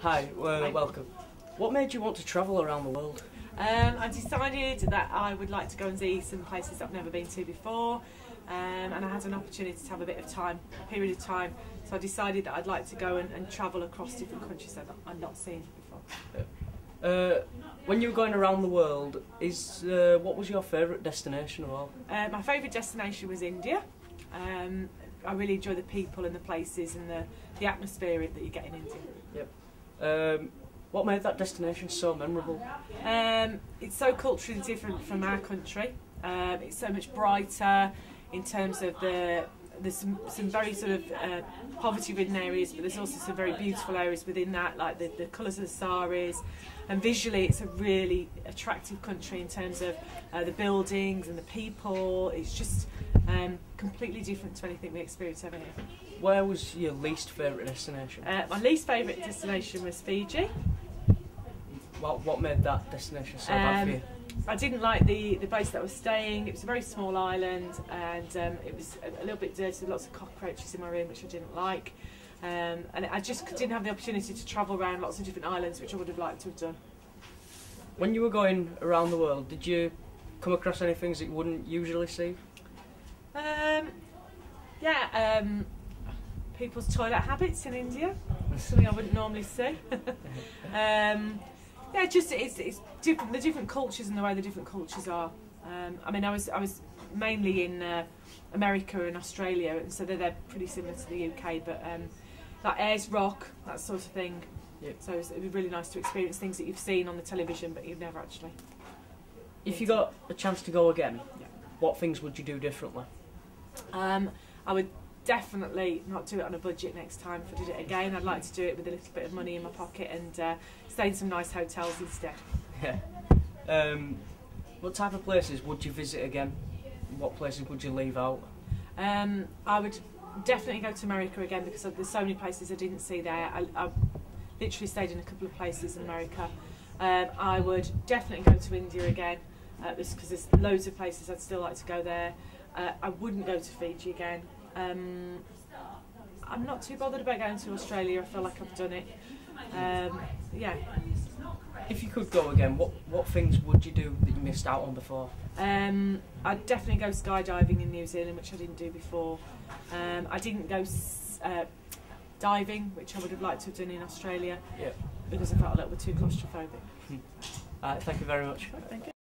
Hi, uh, Hi. welcome. What made you want to travel around the world? Um, I decided that I would like to go and see some places I've never been to before, um, and I had an opportunity to have a bit of time, a period of time. So I decided that I'd like to go and, and travel across different countries that I've not seen before. Uh, when you were going around the world, is uh, what was your favourite destination of all? Uh, my favourite destination was India. Um, I really enjoy the people and the places and the, the atmosphere that you get in India. Um, what made that destination so memorable? Um, it's so culturally different from our country. Um, it's so much brighter in terms of the. There's some, some very sort of uh, poverty-ridden areas, but there's also some very beautiful areas within that, like the, the colours of the saris. And visually, it's a really attractive country in terms of uh, the buildings and the people. It's just um, completely different to anything we experience over here. Where was your least favourite destination? Uh, my least favourite destination was Fiji. What, what made that destination so bad for Um, you? I didn't like the, the place that I was staying. It was a very small island and um, it was a, a little bit dirty, lots of cockroaches in my room, which I didn't like. Um, and I just didn't have the opportunity to travel around lots of different islands, which I would have liked to have done. When you were going around the world, did you come across any things that you wouldn't usually see? Um, yeah, um, people's toilet habits in India, something I wouldn't normally see. yeah, just it's, it's different. The different cultures and the way the different cultures are. Um, I mean, I was I was mainly in uh, America and Australia, and so they're, they're pretty similar to the UK. But um, like Ayers Rock, that sort of thing. Yep. So it'd be really nice to experience things that you've seen on the television, but you've never actually. If you got a chance to go again, Yeah. what things would you do differently? Um, I would definitely not do it on a budget next time if I did it again. I'd like to do it with a little bit of money in my pocket and uh, stay in some nice hotels instead. Yeah. Um, what type of places would you visit again? What places would you leave out? Um, I would definitely go to America again because there's so many places I didn't see there. I, I literally stayed in a couple of places in America. Um, I would definitely go to India again uh, because there's loads of places I'd still like to go there. Uh, I wouldn't go to Fiji again. Um, I'm not too bothered about going to Australia. I feel like I've done it. Um, yeah. If you could go again, what, what things would you do that you missed out on before? Um, I'd definitely go skydiving in New Zealand, which I didn't do before. Um, I didn't go uh, diving, which I would have liked to have done in Australia Yeah. because I felt a little bit too claustrophobic. Uh, thank you very much. Thank you.